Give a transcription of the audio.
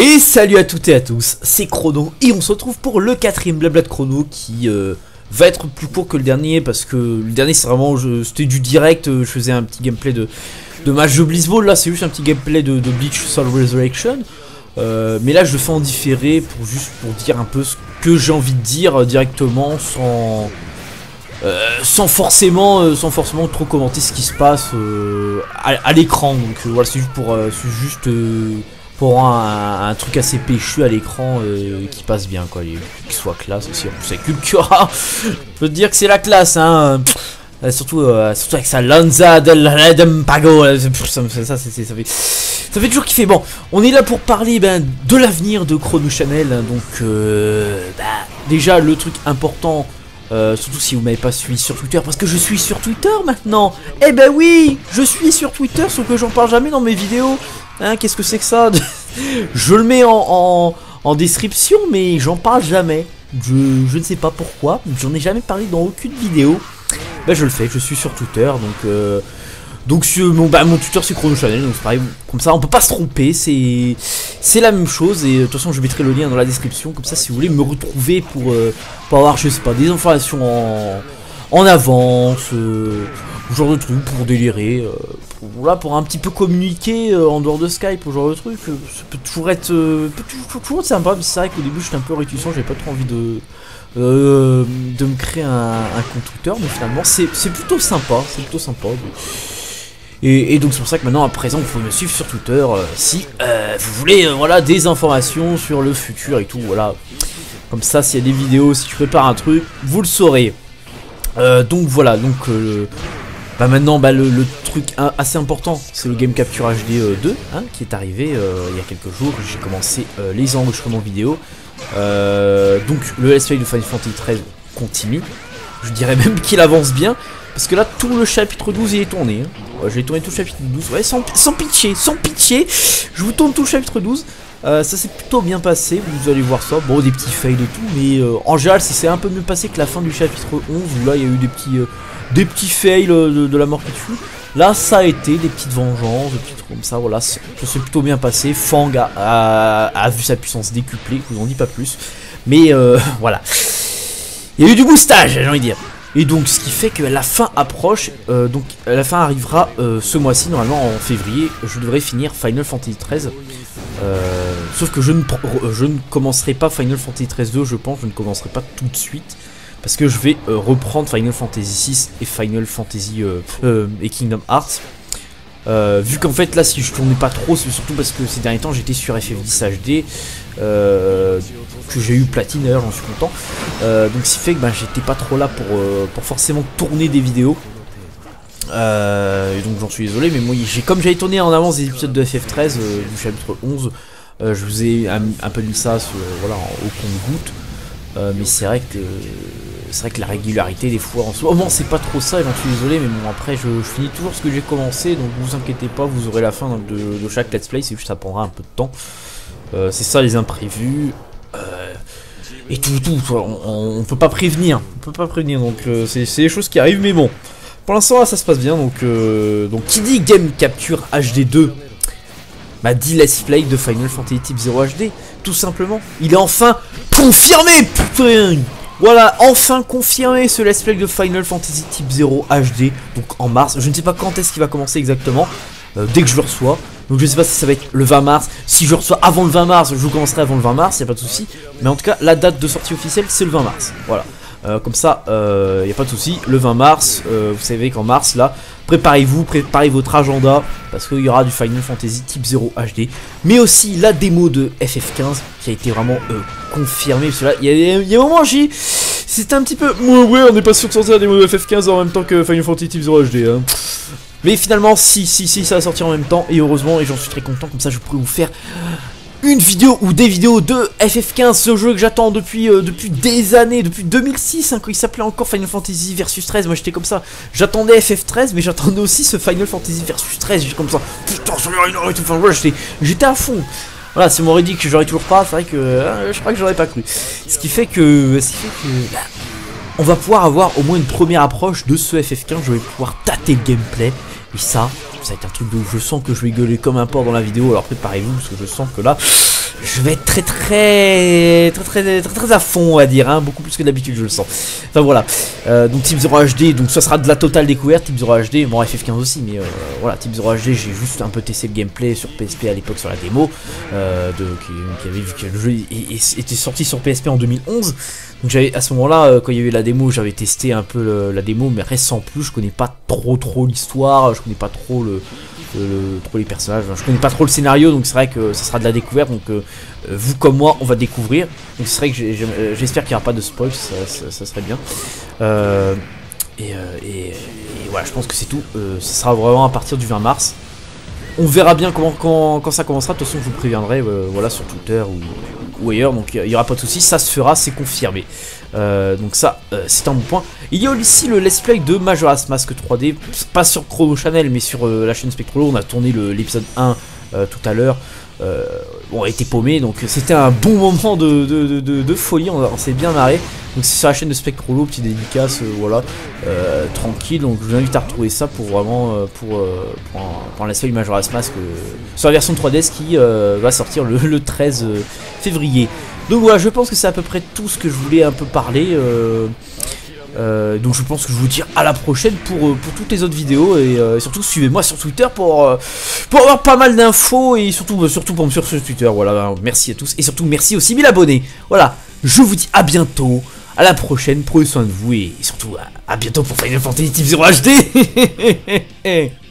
Et salut à toutes et à tous, c'est Chrono et on se retrouve pour le quatrième blabla de Chrono qui euh, va être plus court que le dernier parce que le dernier c'est vraiment c'était du direct, euh, je faisais un petit gameplay de, de match de Blizzball, là c'est juste un petit gameplay de, Bleach Soul Resurrection. Euh, mais là je le fais en différé pour juste pour dire un peu ce que j'ai envie de dire directement sans sans forcément sans forcément trop commenter ce qui se passe à, l'écran donc voilà c'est juste pour c'est juste pour un, truc assez péchu à l'écran euh, qui passe bien quoi, qui soit classe aussi. En plus avec Cultura, je peux te dire que c'est la classe hein. Euh, surtout, euh, surtout avec sa Lanza del Redempago, ça, ça, ça, fait, ça fait toujours kiffer. Bon, on est là pour parler ben, de l'avenir de Chrono Channel. Hein, donc, bah, déjà, le truc important, surtout si vous m'avez pas suivi sur Twitter, parce que je suis sur Twitter maintenant. Eh ben oui, je suis sur Twitter, sauf que j'en parle jamais dans mes vidéos. Hein, qu'est-ce que c'est que ça Je le mets en, description, mais j'en parle jamais. Je, ne sais pas pourquoi, j'en ai jamais parlé dans aucune vidéo. Bah je le fais, je suis sur Twitter, donc... Euh, donc mon, bah, mon Twitter c'est Chrono Channel, donc c'est pareil, comme ça on peut pas se tromper, c'est c'est la même chose et de toute façon je mettrai le lien dans la description, comme ça si vous voulez me retrouver pour, euh, pour avoir je sais pas des informations en, en avance, euh, genre de truc pour délirer, euh, pour, là, pour un petit peu communiquer euh, en dehors de Skype, ou genre de truc, euh, ça peut toujours être, peut toujours, sympa, mais c'est vrai qu'au début j'étais un peu réticent, j'avais pas trop envie de, de me créer un, compte Twitter, mais finalement c'est plutôt sympa, c'est plutôt sympa. Et, donc c'est pour ça que maintenant à présent vous pouvez me suivre sur Twitter si vous voulez voilà des informations sur le futur et tout voilà comme ça s'il y a des vidéos si je prépare un truc vous le saurez donc voilà donc bah maintenant, bah, le, truc assez important, c'est le Game Capture HD 2, euh, hein, qui est arrivé euh, il y a quelques jours. J'ai commencé euh, les enregistrements vidéo. donc le Let's de Final Fantasy 13 continue. Je dirais même qu'il avance bien. Parce que là, tout le chapitre 12 il est tourné. Hein. J'ai tourné tout le chapitre 12. Ouais, sans, sans pitcher, sans pitcher. Je vous tourne tout le chapitre 12. Ça s'est plutôt bien passé, vous allez voir ça. Bon, des petits fails et tout, mais en général, ça s'est un peu mieux passé que la fin du chapitre 11, où là, il y a eu des petits, petits fails de, la mort qui tue. Là, ça a été des petites vengeances, des petits trucs comme ça, voilà, ça s'est plutôt bien passé. Fang a, vu sa puissance décuplée, je vous en dis pas plus. Mais euh, voilà. Il y a eu du boostage, j'ai envie de dire. Et donc, ce qui fait que la fin approche, euh, donc la fin arrivera euh, ce mois-ci, normalement en février, je devrais finir Final Fantasy XIII. sauf que je ne, commencerai pas Final Fantasy XIII 2, je pense, je ne commencerai pas tout de suite parce que je vais euh, reprendre Final Fantasy VI et Final Fantasy euh, euh, et Kingdom Hearts. Vu qu'en fait là si je tournais pas trop c'est surtout parce que ces derniers temps j'étais sur FF10 HD que j'ai eu platine d'ailleurs j'en suis content. Donc ce qui fait que ben, j'étais pas trop là pour, pour forcément tourner des vidéos. Et donc j'en suis désolé mais moi j'ai comme j'avais tourné en avance des épisodes de FF13 du chapitre 11 je vous ai un, peu mis ça voilà, au compte-goutte mais c'est vrai que c'est vrai que la régularité des fois en ce moment c'est pas trop ça, j'en suis désolé, mais bon après je, finis toujours ce que j'ai commencé, donc vous inquiétez pas, vous aurez la fin de, chaque let's play, c'est juste ça prendra un peu de temps. Euh, c'est ça les imprévus. Euh, et tout, tout, on, peut pas prévenir, on peut pas prévenir, donc euh, c'est des choses qui arrivent, mais bon. Pour l'instant ça se passe bien, donc, donc qui dit Game Capture HD2 m'a dit Let's Play de Final Fantasy Type 0 HD, tout simplement. Il est enfin confirmé, putain voilà, enfin confirmé ce let's play de Final Fantasy Type 0 HD, donc en mars. Je ne sais pas quand est-ce qu'il va commencer exactement, euh, dès que je le reçois. Donc je ne sais pas si ça va être le 20 mars. Si je le reçois avant le 20 mars, je commencerai avant le 20 mars, n'y a pas de souci. Mais en tout cas, la date de sortie officielle, c'est le 20 mars. Voilà. Euh, comme ça, il euh, n'y a pas de souci. Le 20 mars, vous savez qu'en mars, là, préparez-vous, préparez votre agenda, parce qu'il y aura du Final Fantasy Type 0 HD. Mais aussi la démo de FF15, qui a été vraiment confirmée. Parce là, il y, a, un moment, j'ai... C'était un petit peu... Ouais, on n'est pas sûr de sortir la démo de FF15 en même temps que Final Fantasy Type 0 HD. Hein. Mais finalement, si, si, si, ça va sortir en même temps. Et heureusement, et j'en suis très content, comme ça je pourrais vous faire une vidéo ou des vidéos de FF15, ce jeu que j'attends depuis, euh, depuis des années, depuis 2006, hein, quand il s'appelait encore Final Fantasy Versus 13, moi j'étais comme ça, j'attendais FF13, mais j'attendais aussi ce Final Fantasy Versus 13, j'étais comme ça, putain, ça et tout, enfin j'étais à fond. Voilà, si on m'aurait dit que j'aurais toujours pas, c'est vrai que euh, je crois que j'aurais pas cru. Ce qui fait que, ce qui fait que bah, on va pouvoir avoir au moins une première approche de ce FF15, je vais pouvoir tâter le gameplay, et ça, ça va être un truc de je sens que je vais gueuler comme un porc dans la vidéo, alors préparez-vous, parce que je sens que là, je vais être très très très très très, très à fond on va dire, hein, beaucoup plus que d'habitude je le sens. Enfin voilà, euh, donc Team Zero HD, donc ça sera de la totale découverte, Team Zero HD, bon FF15 aussi, mais euh, voilà, Team Zero HD j'ai juste un peu testé le gameplay sur PSP à l'époque sur la démo, euh, de, qui, avait vu que le jeu était sorti sur PSP en 2011. Donc j'avais à ce moment-là, quand il y avait la démo, j'avais testé un peu la démo, mais reste sans plus, je connais pas trop trop l'histoire, je connais pas trop le, trop les personnages. Je connais pas trop le scénario, donc c'est vrai que ça sera de la découverte. Donc euh, vous comme moi, on va découvrir. Donc c'est vrai que euh, j'espère qu'il n'y aura pas de spoil, ça, serait bien. Euh, et, voilà, je pense que c'est tout. ce sera vraiment à partir du 20 mars. On verra bien comment quand, ça commencera. De toute façon, je vous préviendrai, voilà, sur Twitter ou, ou ailleurs. Donc il n'y aura pas de soucis, ça se fera, c'est confirmé. Euh, donc ça, euh, c'est un bon point. Il y a aussi le let's play de Majora's Mask 3D, pas sur Chrono Channel, mais sur euh, la chaîne Spectrolo. On a tourné l'épisode 1 tout à l'heure. bon, on été paumé, donc c'était un bon moment de, folie, on, s'est bien marré. Donc c'est sur la chaîne de Spectrolo, petit dédicace, voilà, tranquille. Donc je vous invite à retrouver ça pour vraiment pour, pour, un, pour play Majora's Mask sur la version 3DS qui va sortir le, le 13 février. Donc voilà, je pense que c'est à peu près tout ce que je voulais un peu parler. Euh, euh, donc je pense que je vous dis à la prochaine pour, euh, toutes les autres vidéos et, surtout suivez-moi sur Twitter pour, avoir pas mal d'infos et surtout, surtout pour me suivre sur Twitter. Voilà, merci à tous et surtout merci aux 6000 abonnés. Voilà, je vous dis à bientôt, à la prochaine, prenez soin de vous et surtout à, bientôt pour Final Fantasy Team Zero HD